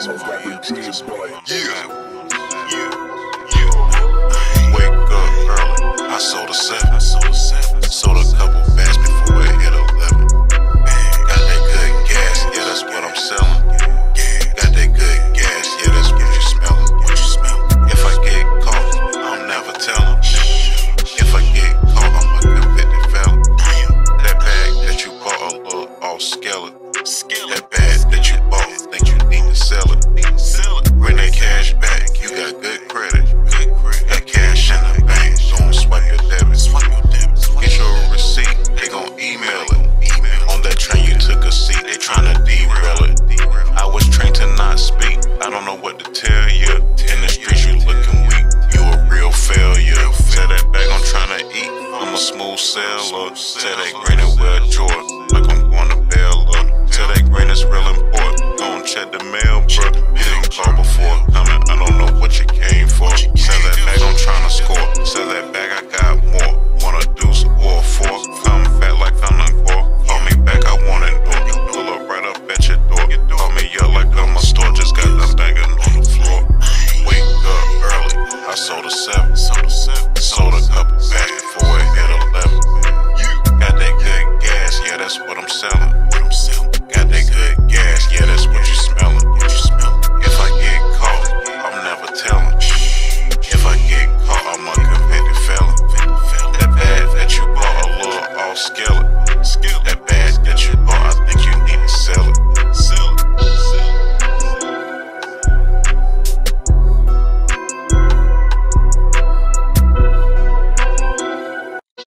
displays of records display. Yeah. Wake up early. I sold a seven. Sold a couple bands before it hit 11. Got that good gas, yeah, that's what I'm selling. Got that good gas, yeah, that's what you smelling. If I get caught, I'm never telling. If I get caught, I'm a convicted felon. That bag that you caught a little off sell or sell that granny wear a drawer. gon' scale it. That bad bitch, you